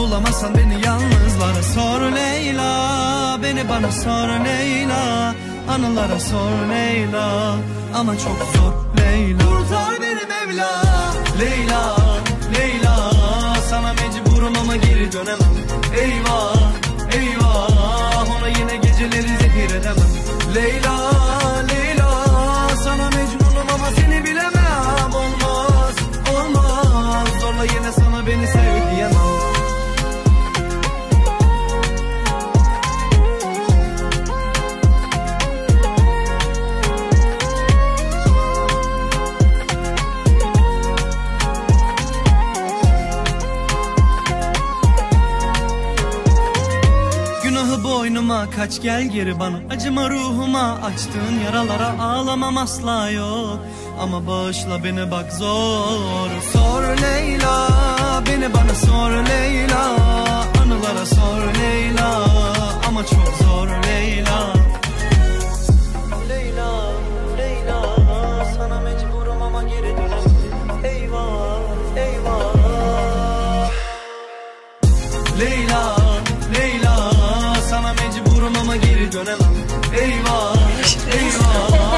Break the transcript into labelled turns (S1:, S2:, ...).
S1: Bulamazsan beni yalnızlara sor Leyla. Beni bana sor Leyla. Anılara sor Leyla. Ama çok zor Leyla. Kurtar beni Mevla. Leyla Leyla. Sana mecburum ama geri dönemem. Eyvah eyvah. Ona yine geceleri zehir edemem. Leyla Leyla. Sana mecnunum ama seni bilemem. Olmaz olmaz. Zorla yine sana Günahı boynuma kaç gel geri bana. Acıma ruhuma açtığın yaralara ağlamam asla yok. Ama bağışla beni bak zor. Sor Leyla beni bana sor Leyla. Anılara sor gönel Eyvah eyvah.